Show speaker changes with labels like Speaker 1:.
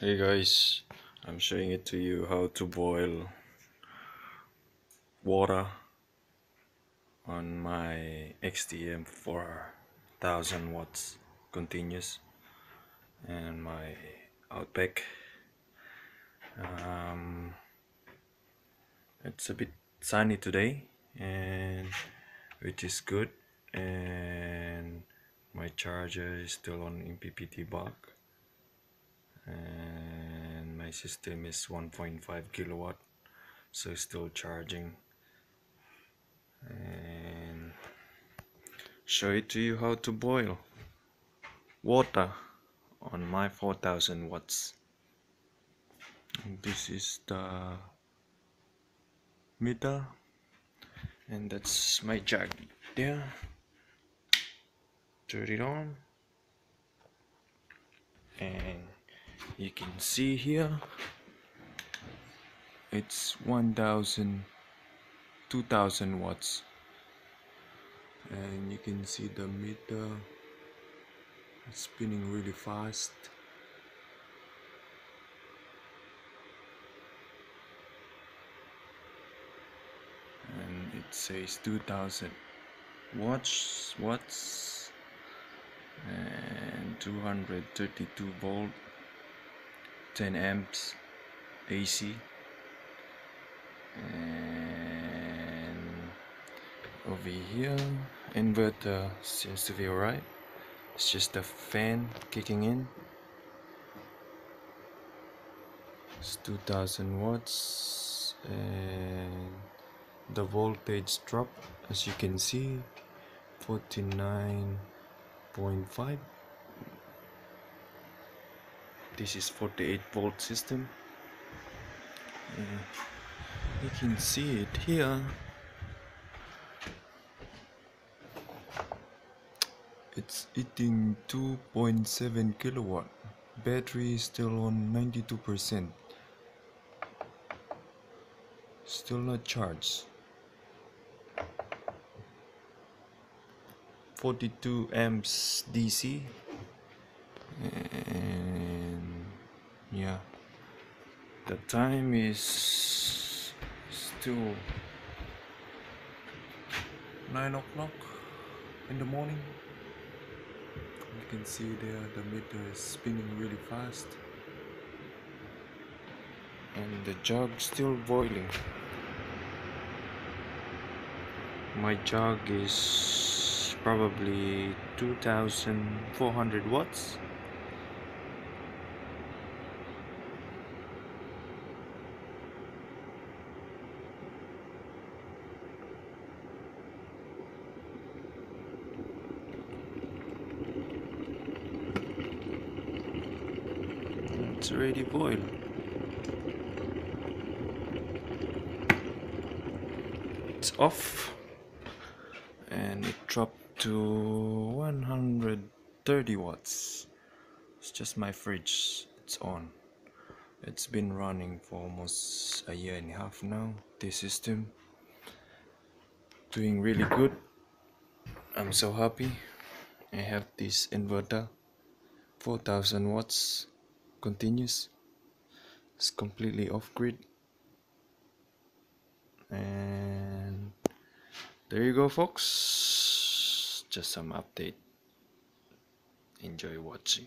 Speaker 1: Hey guys, I'm showing it to you how to boil water on my XTM 4000 watts continuous and my Outback. Um, it's a bit sunny today and which is good and my charger is still on MPPT box and my system is 1.5 kilowatt so it's still charging. And show it to you how to boil water on my 4000 watts. This is the meter and that's my jug there. Turn it on. And you can see here it's 1000 2000 watts. And you can see the meter spinning really fast. And it says 2000 watts watts and 232 volt 10 amps AC and over here inverter seems to be alright. It's just a fan kicking in. It's 2000 watts and the voltage drop as you can see 49.5 this is 48 volt system. You can see it here. It's eating 2.7 kilowatt. Battery is still on 92 percent. Still not charged. 42 amps DC yeah. The time is still 9 o'clock in the morning. You can see there the meter is spinning really fast. And the jug still boiling. My jug is probably 2400 watts it's already boiled. It's off. And it dropped to 130 watts. It's just my fridge. It's on. It's been running for almost a year and a half now. This system. Doing really good. I'm so happy. I have this inverter. 4000 watts continuous it's completely off grid. And there you go folks. Just some update. Enjoy watching